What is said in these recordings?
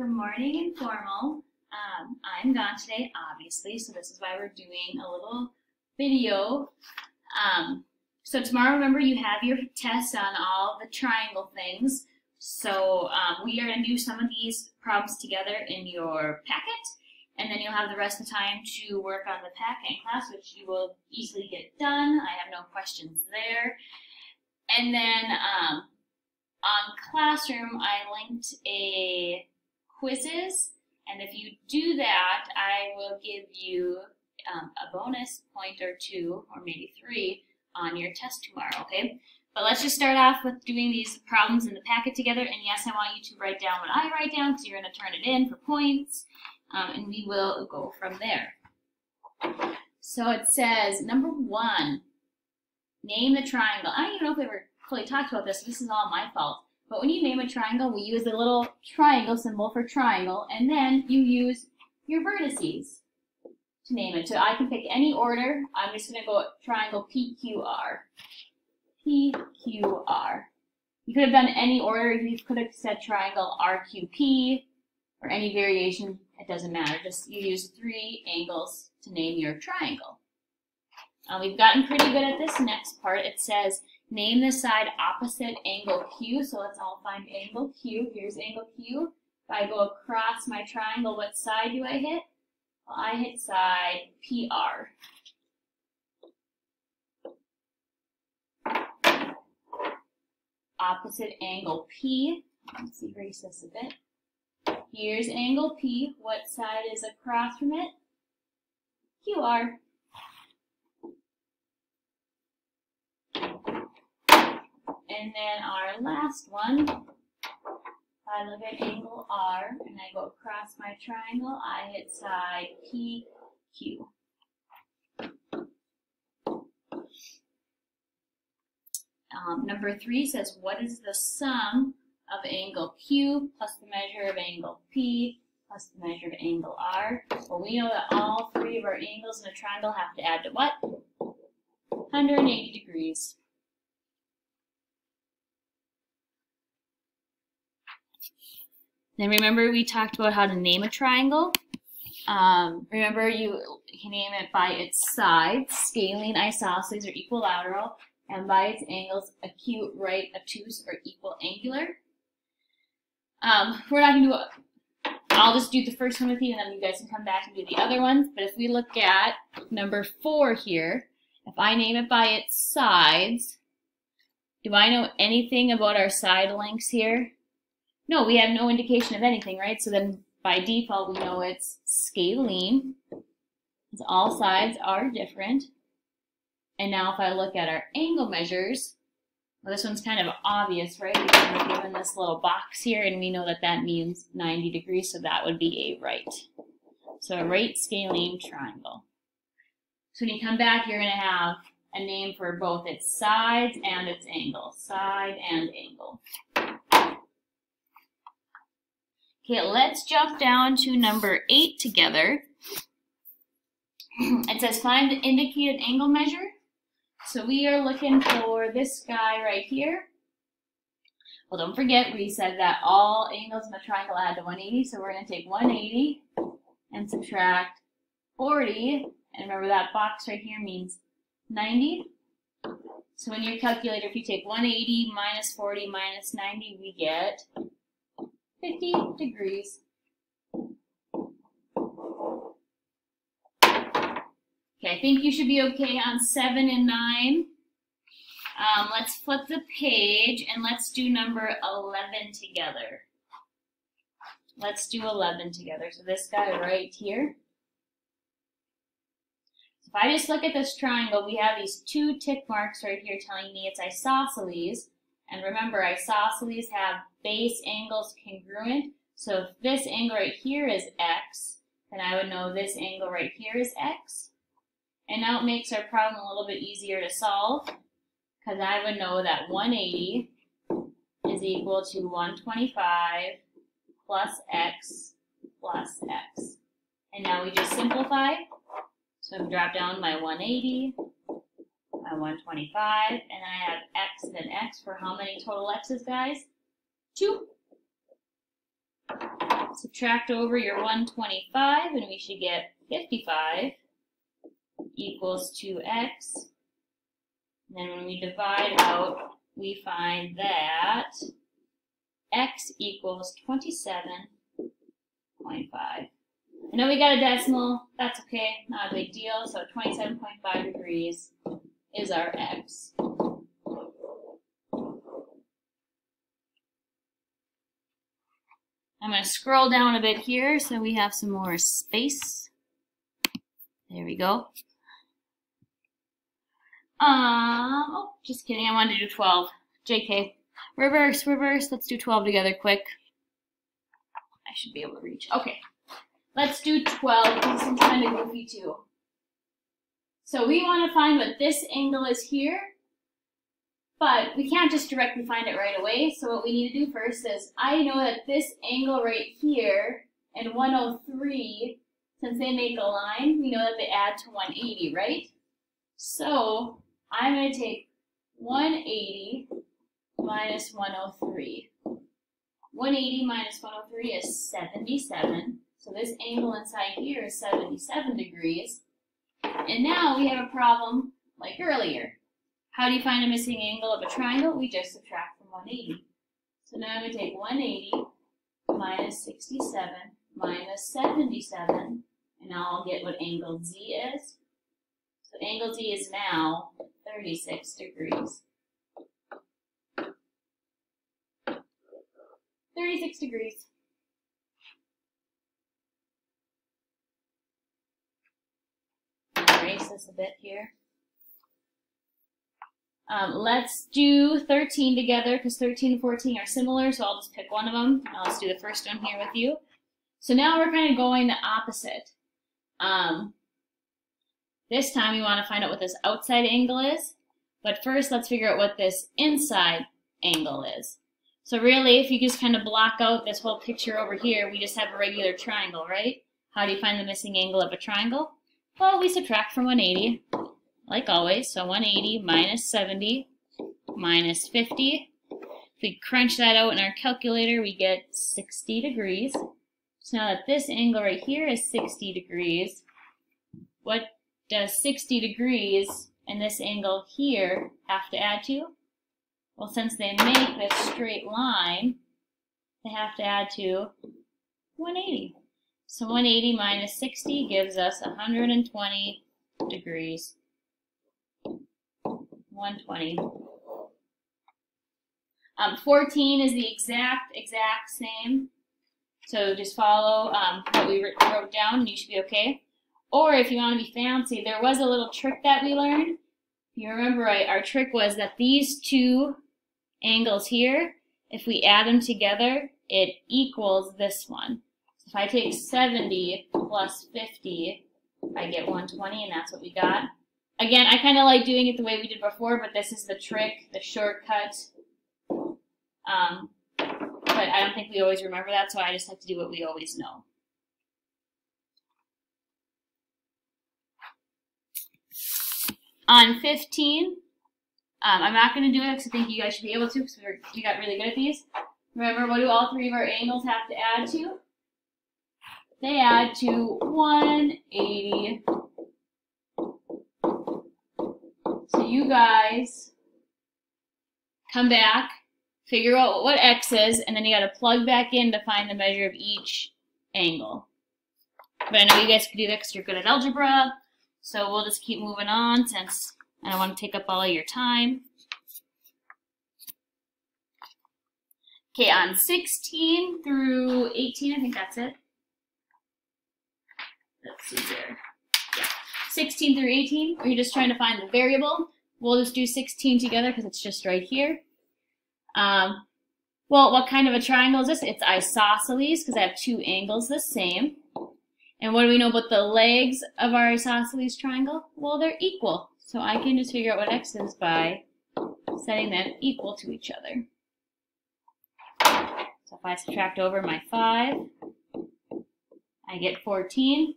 Good morning, informal. Um, I'm gone today, obviously, so this is why we're doing a little video. Um, so tomorrow, remember, you have your test on all the triangle things. So um, we are going to do some of these problems together in your packet, and then you'll have the rest of the time to work on the packet in class, which you will easily get done. I have no questions there. And then um, on Classroom, I linked a quizzes, and if you do that, I will give you um, a bonus point or two, or maybe three, on your test tomorrow, okay? But let's just start off with doing these problems in the packet together, and yes, I want you to write down what I write down, because you're going to turn it in for points, um, and we will go from there. So it says, number one, name the triangle. I don't even know if we ever fully talked about this, this is all my fault. But when you name a triangle, we use the little triangle symbol for triangle, and then you use your vertices to name it. So I can pick any order. I'm just going to go triangle PQR. PQR. You could have done any order. You could have said triangle RQP or any variation. It doesn't matter. Just you use three angles to name your triangle. Uh, we've gotten pretty good at this next part. It says Name the side opposite angle Q. So let's all find angle Q. Here's angle Q. If I go across my triangle, what side do I hit? Well, I hit side PR. Opposite angle P. Let's erase this a bit. Here's angle P. What side is across from it? QR. And then our last one, I look at angle R and I go across my triangle, I hit side PQ. Um, number three says, what is the sum of angle Q plus the measure of angle P plus the measure of angle R? Well, we know that all three of our angles in a triangle have to add to what? 180 degrees. Then remember we talked about how to name a triangle. Um, remember you can name it by its sides, scalene, isosceles, or equilateral, and by its angles, acute, right, obtuse, or equiangular. Um, we're not going to do it. I'll just do the first one with you, and then you guys can come back and do the other ones. But if we look at number four here, if I name it by its sides, do I know anything about our side lengths here? No, we have no indication of anything, right? So then by default, we know it's scalene. All sides are different. And now if I look at our angle measures, well, this one's kind of obvious, right? We're given this little box here, and we know that that means 90 degrees, so that would be a right. So a right scalene triangle. So when you come back, you're going to have a name for both its sides and its angle. Side and angle. Okay, let's jump down to number eight together. it says find the indicated angle measure. So we are looking for this guy right here. Well, don't forget we said that all angles in the triangle add to 180, so we're going to take 180 and subtract 40. And remember that box right here means 90. So in your calculator, if you take 180 minus 40 minus 90, we get 50 degrees. Okay, I think you should be okay on 7 and 9. Um, let's flip the page and let's do number 11 together. Let's do 11 together. So this guy right here. So if I just look at this triangle, we have these two tick marks right here telling me it's isosceles. And remember, isosceles have base angles congruent. So if this angle right here is x, then I would know this angle right here is x. And now it makes our problem a little bit easier to solve because I would know that 180 is equal to 125 plus x plus x. And now we just simplify. So I'm drop down my 180 my 125, and I have x and x for how many total x's, guys? Two. subtract over your 125, and we should get 55 equals 2x. And then when we divide out, we find that x equals 27.5. I know we got a decimal, that's okay, not a big deal. So 27.5 degrees is our x. I'm going to scroll down a bit here so we have some more space. There we go. Um, oh, just kidding. I wanted to do 12. JK. Reverse, reverse. Let's do 12 together quick. I should be able to reach. Okay. Let's do 12 this is kind of goofy too. So we want to find what this angle is here. But we can't just directly find it right away. So what we need to do first is, I know that this angle right here and 103, since they make a line, we know that they add to 180, right? So I'm going to take 180 minus 103. 180 minus 103 is 77. So this angle inside here is 77 degrees. And now we have a problem like earlier. How do you find a missing angle of a triangle? We just subtract from 180. So now I'm going to take 180 minus 67 minus 77, and I'll get what angle Z is. So angle Z is now 36 degrees. 36 degrees. Erase this a bit here. Um, let's do 13 together because 13 and 14 are similar, so I'll just pick one of them. Just do the first one here with you. So now we're kind of going the opposite. Um, this time we want to find out what this outside angle is, but first let's figure out what this inside angle is. So really, if you just kind of block out this whole picture over here, we just have a regular triangle, right? How do you find the missing angle of a triangle? Well, we subtract from 180 like always. So 180 minus 70 minus 50. If we crunch that out in our calculator, we get 60 degrees. So now that this angle right here is 60 degrees, what does 60 degrees and this angle here have to add to? Well, since they make this straight line, they have to add to 180. So 180 minus 60 gives us 120 degrees. 120. Um, 14 is the exact, exact same. So just follow um, what we wrote down and you should be okay. Or if you want to be fancy, there was a little trick that we learned. You remember right, our trick was that these two angles here, if we add them together, it equals this one. So if I take 70 plus 50, I get 120, and that's what we got. Again, I kind of like doing it the way we did before, but this is the trick, the shortcut. Um, but I don't think we always remember that, so I just like to do what we always know. On 15, um, I'm not going to do it because I think you guys should be able to because we got really good at these. Remember, what do all three of our angles have to add to? They add to 180 So you guys come back, figure out what x is, and then you got to plug back in to find the measure of each angle. But I know you guys can do that because you're good at algebra, so we'll just keep moving on since I don't want to take up all of your time. Okay, on 16 through 18, I think that's it. Let's see here. 16 through 18, are you just trying to find the variable? We'll just do 16 together because it's just right here. Um, well, what kind of a triangle is this? It's isosceles because I have two angles the same. And what do we know about the legs of our isosceles triangle? Well, they're equal. So I can just figure out what x is by setting them equal to each other. So if I subtract over my 5, I get 14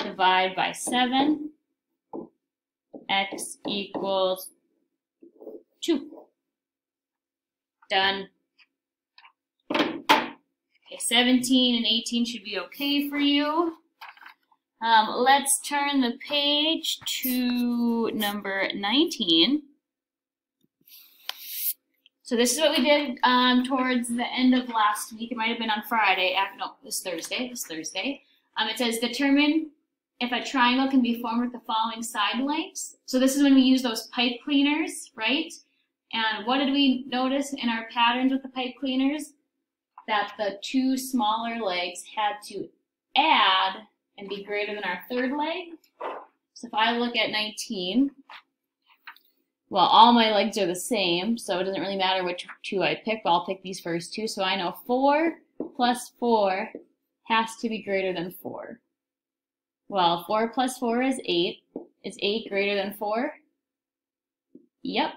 divide by 7, x equals 2. Done. Okay, 17 and 18 should be okay for you. Um, let's turn the page to number 19. So this is what we did um, towards the end of last week. It might have been on Friday. No, this Thursday. This Thursday. Um, it says determine if a triangle can be formed with the following side lengths. So this is when we use those pipe cleaners, right? And what did we notice in our patterns with the pipe cleaners? That the two smaller legs had to add and be greater than our third leg. So if I look at 19, well, all my legs are the same, so it doesn't really matter which two I pick, but I'll pick these first two. So I know 4 plus 4 has to be greater than 4. Well, 4 plus 4 is 8. Is 8 greater than 4? Yep.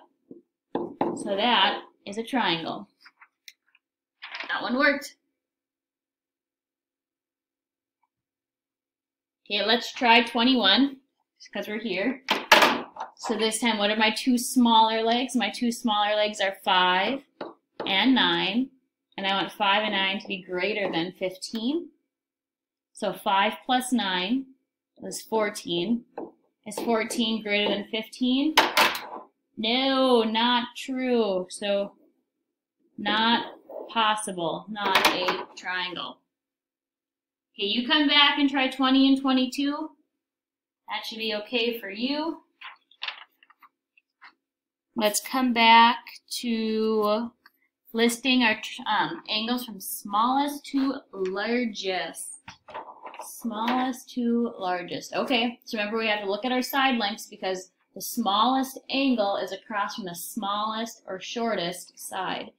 So that is a triangle. That one worked. Okay, let's try 21, because we're here. So this time, what are my two smaller legs? My two smaller legs are 5 and 9. And I want 5 and 9 to be greater than 15. So 5 plus 9 is 14. Is 14 greater than 15? No, not true. So not possible, not a triangle. Okay, you come back and try 20 and 22. That should be okay for you. Let's come back to listing our um, angles from smallest to largest. Smallest to largest. Okay, so remember we have to look at our side lengths because the smallest angle is across from the smallest or shortest side.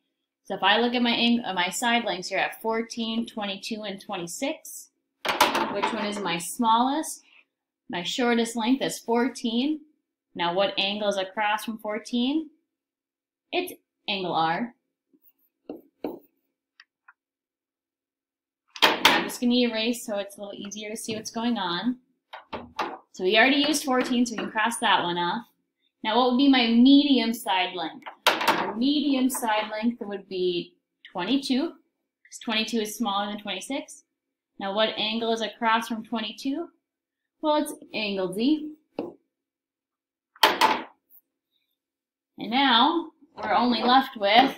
So if I look at my, uh, my side lengths here at 14, 22, and 26, which one is my smallest? My shortest length is 14. Now what angle is across from 14? It's angle R. I'm just going to erase so it's a little easier to see what's going on. So we already used 14, so we can cross that one off. Now what would be my medium side length? My medium side length would be 22, because 22 is smaller than 26. Now what angle is across from 22? Well, it's angle Z. And now we're only left with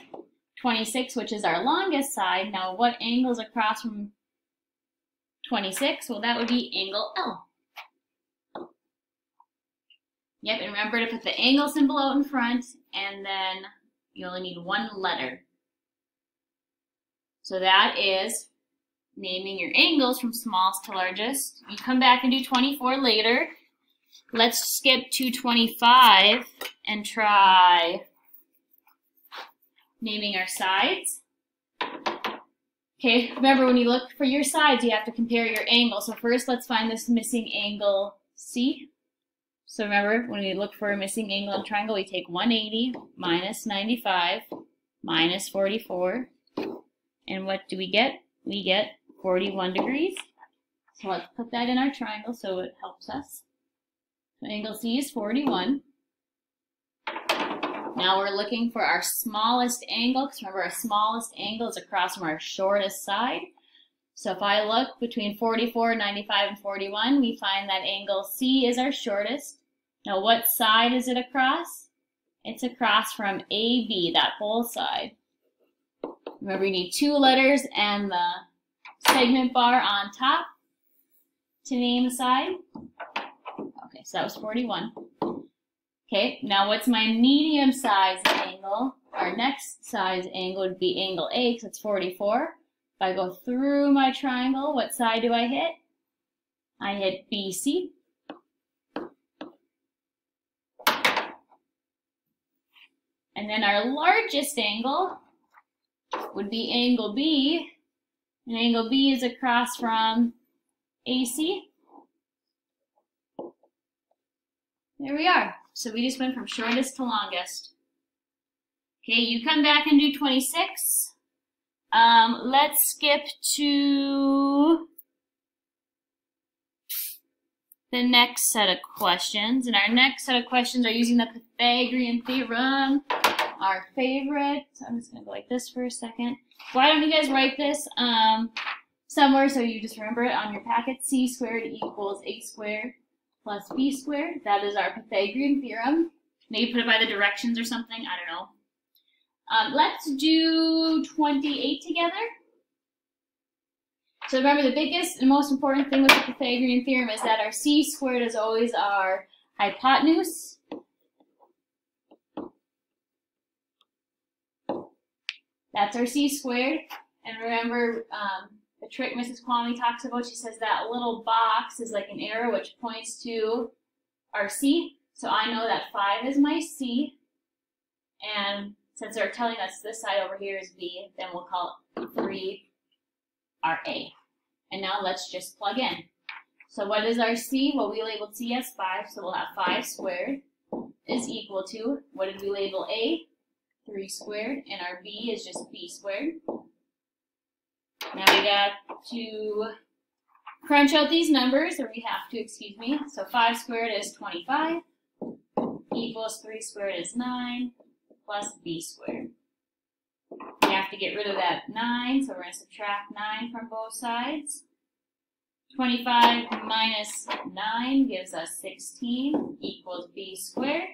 26, which is our longest side. Now what angle is across from 26? Well, that would be angle L. Yep, and remember to put the angle symbol out in front, and then you only need one letter. So that is naming your angles from smallest to largest. You come back and do 24 later. Let's skip to 25 and try naming our sides. Okay, remember when you look for your sides, you have to compare your angle. So first, let's find this missing angle C. So remember, when we look for a missing angle in a triangle, we take 180 minus 95 minus 44. And what do we get? We get 41 degrees. So let's put that in our triangle so it helps us. So angle C is 41. Now we're looking for our smallest angle, because remember our smallest angle is across from our shortest side. So if I look between 44, 95, and 41, we find that angle C is our shortest. Now what side is it across? It's across from AB, that whole side. Remember you need two letters and the segment bar on top to name a side. Okay, so that was 41. Okay, now what's my medium size angle? Our next size angle would be angle A because it's 44. If I go through my triangle, what side do I hit? I hit BC. And then our largest angle would be angle B. And angle B is across from AC. There we are. So we just went from shortest to longest. Okay, you come back and do 26. Um, let's skip to the next set of questions. And our next set of questions are using the Pythagorean theorem. our favorite. So I'm just gonna go like this for a second. Why don't you guys write this um, somewhere so you just remember it on your packet? C squared equals A squared plus B squared. That is our Pythagorean theorem. Maybe put it by the directions or something. I don't know. Um, let's do 28 together. So remember, the biggest and most important thing with the Pythagorean theorem is that our c squared is always our hypotenuse. That's our c squared. And remember, um, the trick Mrs. Kwame talks about, she says that little box is like an arrow which points to our c. So I know that 5 is my c. And since they're telling us this side over here is b, then we'll call 3 our a. And now let's just plug in. So what is our c? Well, we labeled c as 5, so we'll have 5 squared is equal to, what did we label a? 3 squared, and our b is just b squared. Now we got to crunch out these numbers, or we have to, excuse me. So 5 squared is 25, equals 3 squared is 9, plus b squared. We have to get rid of that 9, so we're going to subtract 9 from both sides. 25 minus 9 gives us 16 equals b squared.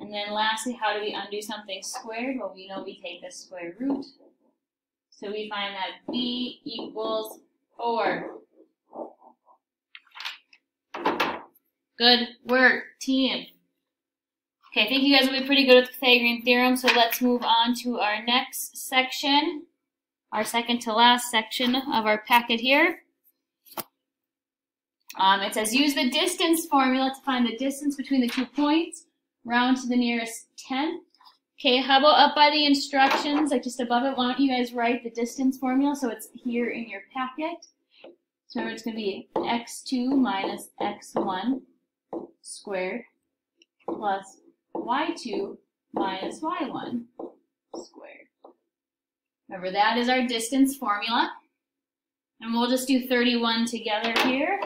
And then lastly, how do we undo something squared? Well, we know we take the square root. So we find that b equals 4. Good work, team. Okay, I think you guys will be pretty good with the Pythagorean theorem, so let's move on to our next section, our second to last section of our packet here. Um, it says use the distance formula to find the distance between the two points, round to the nearest 10. Okay, how about up by the instructions, like just above it, why don't you guys write the distance formula so it's here in your packet. So it's going to be x2 minus x1 squared plus y2 minus y1 squared. Remember, that is our distance formula. And we'll just do 31 together here.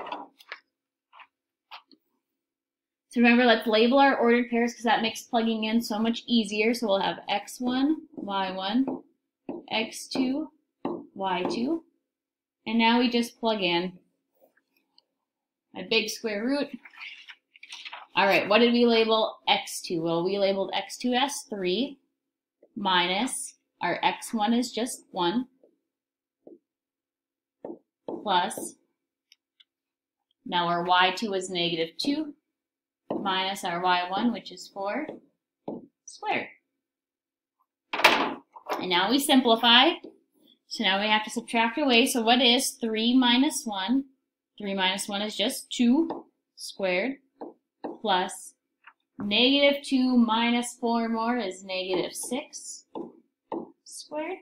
So remember, let's label our ordered pairs because that makes plugging in so much easier. So we'll have x1, y1, x2, y2. And now we just plug in a big square root all right, what did we label x2? Well, we labeled x2 as 3 minus our x1 is just 1 plus, now our y2 is negative 2 minus our y1, which is 4 squared. And now we simplify. So now we have to subtract away. So what is 3 minus 1? 3 minus 1 is just 2 squared plus negative 2 minus 4 more is negative 6 squared.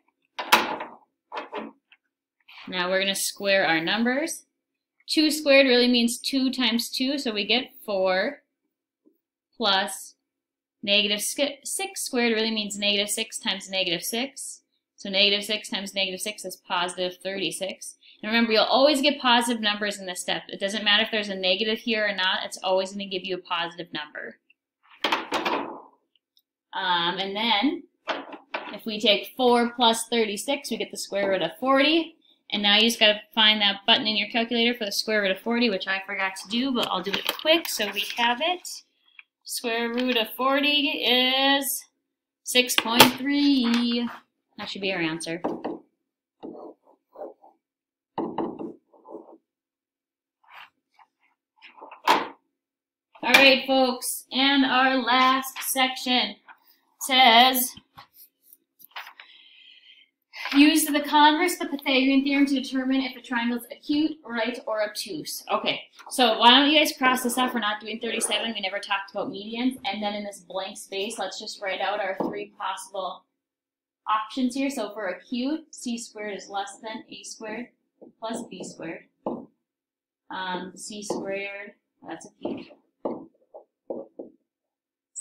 Now we're going to square our numbers. 2 squared really means 2 times 2, so we get 4 plus negative 6 squared really means negative 6 times negative 6. So negative 6 times negative 6 is positive 36. And remember, you'll always get positive numbers in this step. It doesn't matter if there's a negative here or not, it's always going to give you a positive number. Um, and then, if we take 4 plus 36, we get the square root of 40. And now you just got to find that button in your calculator for the square root of 40, which I forgot to do, but I'll do it quick so we have it. Square root of 40 is 6.3. That should be our answer. All right, folks, and our last section says, use the converse of the Pythagorean theorem to determine if a triangle is acute, right, or obtuse. Okay, so why don't you guys cross this off? We're not doing 37. We never talked about medians. And then in this blank space, let's just write out our three possible options here. So for acute, c squared is less than a squared plus b squared. Um, c squared, that's acute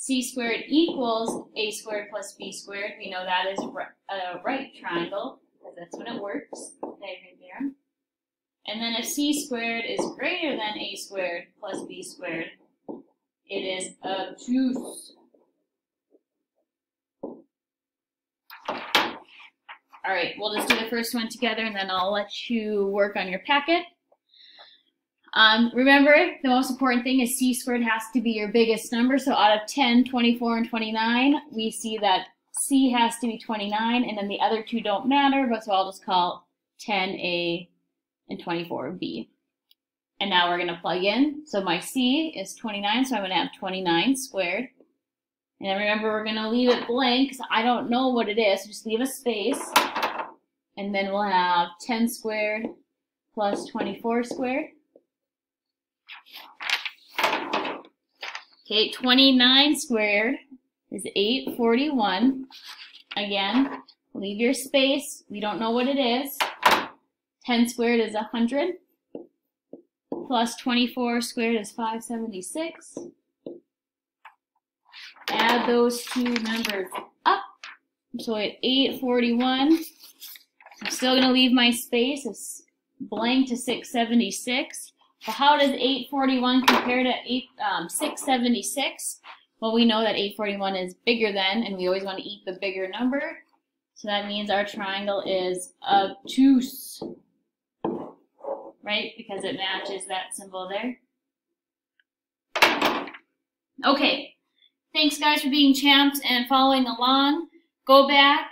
c squared equals a squared plus b squared. We know that is a right triangle, because that's when it works. Okay, right there. And then if c squared is greater than a squared plus b squared, it is obtuse. All right, we'll just do the first one together and then I'll let you work on your packet. Um, remember, the most important thing is c squared has to be your biggest number. So out of 10, 24, and 29, we see that c has to be 29, and then the other two don't matter, but so I'll just call 10a and 24b. And now we're going to plug in. So my c is 29, so I'm going to have 29 squared. And remember, we're going to leave it blank because I don't know what it is. So just leave a space. And then we'll have 10 squared plus 24 squared. Okay, 29 squared is 841. Again, leave your space. We don't know what it is. 10 squared is 100. Plus 24 squared is 576. Add those two numbers up. So at 841, I'm still going to leave my space. It's blank to 676. Well, how does 841 compare to 8, um, 676? Well, we know that 841 is bigger than, and we always want to eat the bigger number. So that means our triangle is obtuse, right? Because it matches that symbol there. Okay, thanks guys for being champs and following along. Go back,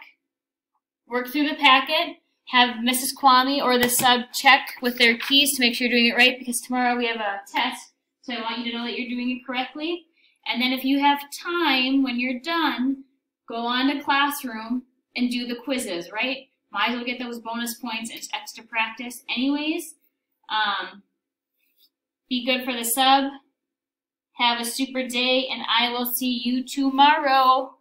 work through the packet, have Mrs. Kwame or the sub check with their keys to make sure you're doing it right because tomorrow we have a test. So I want you to know that you're doing it correctly. And then if you have time when you're done, go on to Classroom and do the quizzes, right? Might as well get those bonus points. It's extra practice anyways. Um, be good for the sub. Have a super day, and I will see you tomorrow.